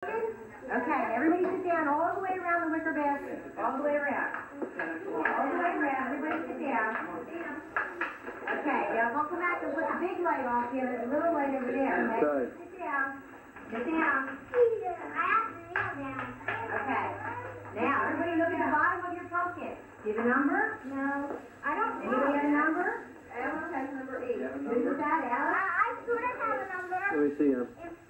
Okay, everybody sit down all the way around the wicker basket, all the way around. All the way around, everybody sit down. Okay, now we'll come back and put the big light off here, there's a little light over there, okay? Okay. Sit down, sit down. Okay. Now, everybody look at the bottom of your pumpkin. Do you have a number? No, I don't Anybody have a number? Alice has number eight. Who's that, I, Alice? I sort of have a number. Let me see him.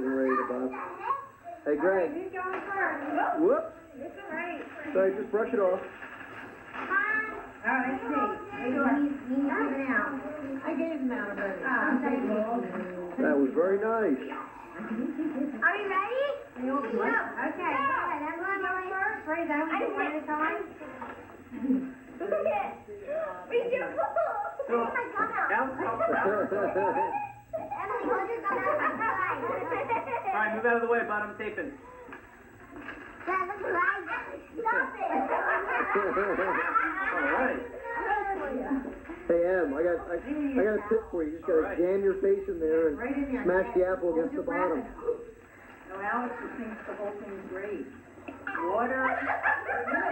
Getting ready to bust. Hey, All right, Greg. who's going first? Whoop. It's all right. Sorry, just brush it off. All right, let's see. Wait, he's, he's giving out. I gave him out already. Oh, thank you. That was very nice. Are we ready? Okay, go ahead. Everyone go first. Raise that one one at a time. Look at it. We do. Oh my god. Emily, hold your gun out of my All right, move out of the way, bottom taping. That looks right. Stop it. All right. hey, Em, I got, I, I got a tip for you. You just gotta Alright. jam your face in there and Right in smash the apple against the bottom. No, Alex thinks the whole thing's great. Water. And my Monday.